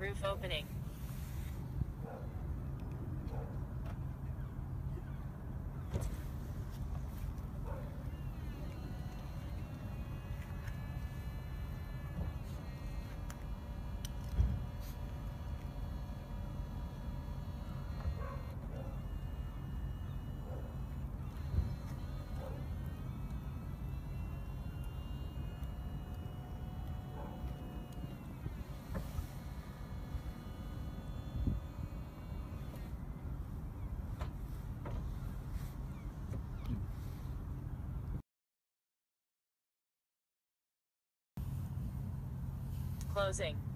Roof opening. Closing.